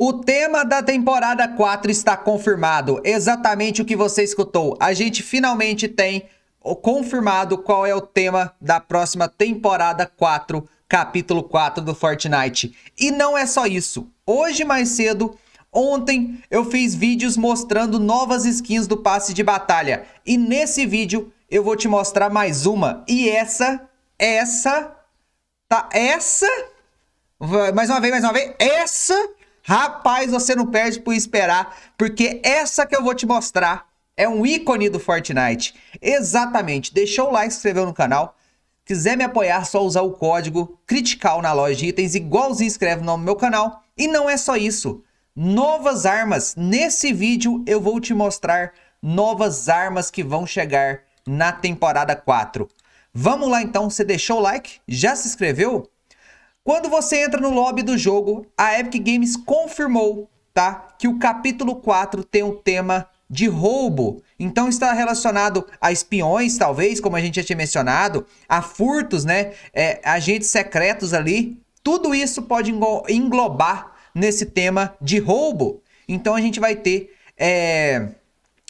O tema da temporada 4 está confirmado. Exatamente o que você escutou. A gente finalmente tem confirmado qual é o tema da próxima temporada 4, capítulo 4 do Fortnite. E não é só isso. Hoje mais cedo, ontem, eu fiz vídeos mostrando novas skins do passe de batalha. E nesse vídeo eu vou te mostrar mais uma. E essa, essa, tá, essa, mais uma vez, mais uma vez, essa Rapaz, você não perde por esperar, porque essa que eu vou te mostrar é um ícone do Fortnite. Exatamente. Deixou o like, se inscreveu no canal. Quiser me apoiar, só usar o código CRITICAL na loja de itens, igualzinho escreve o nome do meu canal. E não é só isso. Novas armas. Nesse vídeo eu vou te mostrar novas armas que vão chegar na temporada 4. Vamos lá então, você deixou o like? Já se inscreveu? Quando você entra no lobby do jogo, a Epic Games confirmou, tá? Que o capítulo 4 tem um tema de roubo. Então está relacionado a espiões, talvez, como a gente já tinha mencionado, a furtos, né? É, agentes secretos ali. Tudo isso pode englobar nesse tema de roubo. Então a gente vai ter é,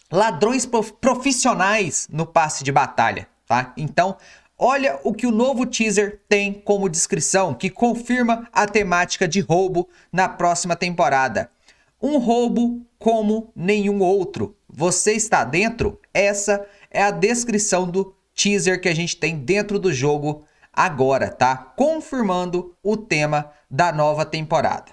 ladrões profissionais no passe de batalha, tá? Então Olha o que o novo teaser tem como descrição, que confirma a temática de roubo na próxima temporada. Um roubo como nenhum outro. Você está dentro? Essa é a descrição do teaser que a gente tem dentro do jogo agora, tá? Confirmando o tema da nova temporada.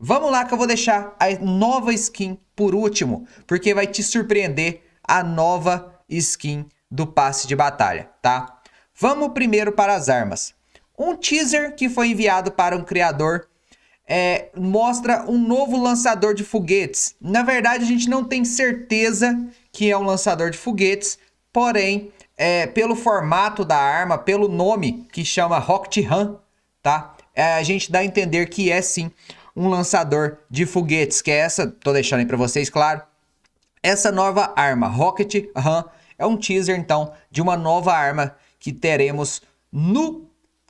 Vamos lá que eu vou deixar a nova skin por último, porque vai te surpreender a nova skin do passe de batalha, tá? Vamos primeiro para as armas. Um teaser que foi enviado para um criador é, mostra um novo lançador de foguetes. Na verdade, a gente não tem certeza que é um lançador de foguetes, porém, é, pelo formato da arma, pelo nome que chama Rocket Ram, tá? É, a gente dá a entender que é sim um lançador de foguetes, que é essa, tô deixando aí para vocês, claro. Essa nova arma, Rocket Ram, é um teaser então de uma nova arma que teremos no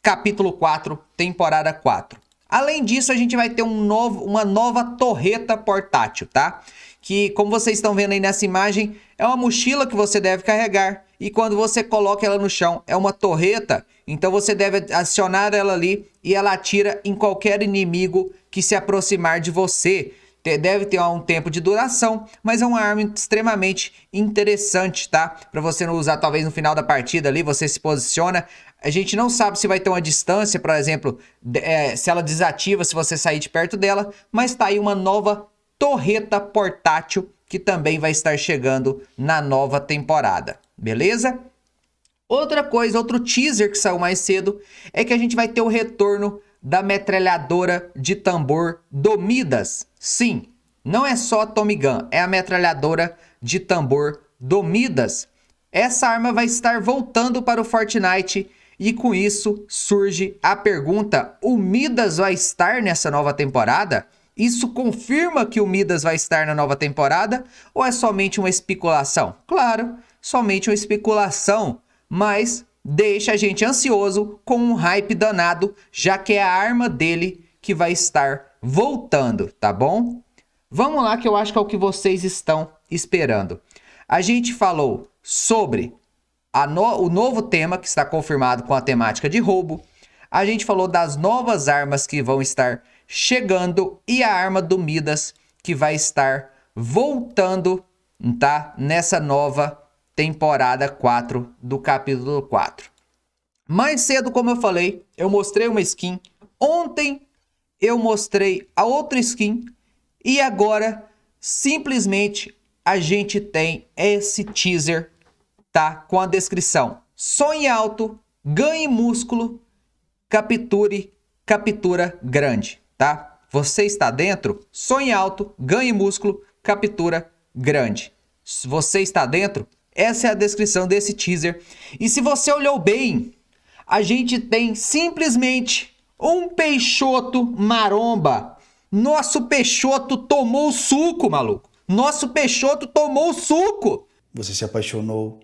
capítulo 4, temporada 4. Além disso, a gente vai ter um novo, uma nova torreta portátil, tá? Que, como vocês estão vendo aí nessa imagem, é uma mochila que você deve carregar. E quando você coloca ela no chão, é uma torreta. Então você deve acionar ela ali e ela atira em qualquer inimigo que se aproximar de você deve ter um tempo de duração, mas é uma arma extremamente interessante, tá? Para você não usar talvez no final da partida ali, você se posiciona. A gente não sabe se vai ter uma distância, por exemplo, é, se ela desativa se você sair de perto dela, mas tá aí uma nova torreta portátil que também vai estar chegando na nova temporada, beleza? Outra coisa, outro teaser que saiu mais cedo é que a gente vai ter o retorno da metralhadora de tambor do Midas. Sim, não é só a Tommy Gun, é a metralhadora de tambor do Midas. Essa arma vai estar voltando para o Fortnite e com isso surge a pergunta: o Midas vai estar nessa nova temporada? Isso confirma que o Midas vai estar na nova temporada ou é somente uma especulação? Claro, somente uma especulação, mas deixa a gente ansioso com um hype danado, já que é a arma dele que vai estar voltando, tá bom? Vamos lá que eu acho que é o que vocês estão esperando. A gente falou sobre no, o novo tema que está confirmado com a temática de roubo. A gente falou das novas armas que vão estar chegando e a arma do Midas que vai estar voltando, tá? Nessa nova temporada 4 do capítulo 4. Mais cedo, como eu falei, eu mostrei uma skin. Ontem eu mostrei a outra skin. E agora, simplesmente, a gente tem esse teaser, tá? Com a descrição. Sonhe alto, ganhe músculo, capture, captura grande, tá? Você está dentro? Sonhe alto, ganhe músculo, captura grande. Você está dentro? Essa é a descrição desse teaser. E se você olhou bem, a gente tem simplesmente um Peixoto maromba. Nosso Peixoto tomou suco, maluco. Nosso Peixoto tomou suco. Você se apaixonou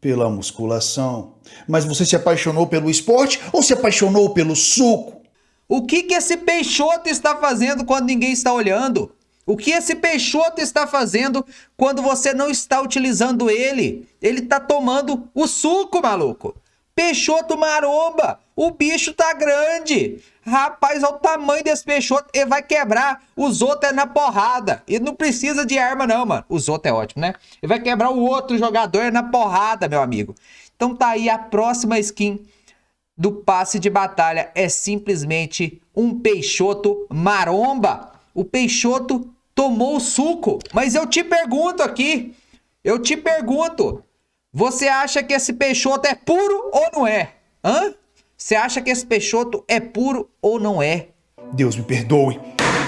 pela musculação, mas você se apaixonou pelo esporte ou se apaixonou pelo suco? O que, que esse Peixoto está fazendo quando ninguém está olhando? O que esse Peixoto está fazendo quando você não está utilizando ele? Ele está tomando o suco, maluco. Peixoto maromba. O bicho tá grande. Rapaz, olha o tamanho desse Peixoto. Ele vai quebrar os outros é na porrada. Ele não precisa de arma, não, mano. Os outros é ótimo, né? Ele vai quebrar o outro jogador na porrada, meu amigo. Então tá aí a próxima skin do passe de batalha. É simplesmente um Peixoto maromba. O Peixoto tomou o suco. Mas eu te pergunto aqui. Eu te pergunto. Você acha que esse Peixoto é puro ou não é? Hã? Você acha que esse Peixoto é puro ou não é? Deus me perdoe.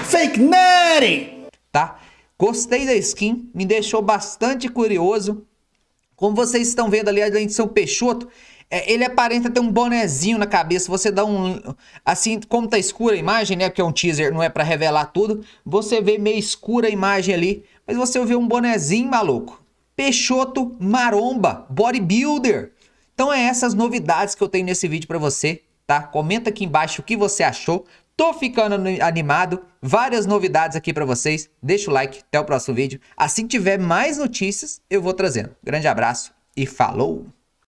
Fake Neri! Tá? Gostei da skin, me deixou bastante curioso. Como vocês estão vendo ali, além de ser um Peixoto, é, ele aparenta ter um bonezinho na cabeça. Você dá um. Assim, como tá escura a imagem, né? Porque é um teaser, não é para revelar tudo. Você vê meio escura a imagem ali. Mas você vê um bonezinho, maluco. Peixoto Maromba, bodybuilder. Então é essas novidades que eu tenho nesse vídeo para você, tá? Comenta aqui embaixo o que você achou. Tô ficando animado, várias novidades aqui para vocês. Deixa o like, até o próximo vídeo. Assim que tiver mais notícias, eu vou trazendo. Grande abraço e falou!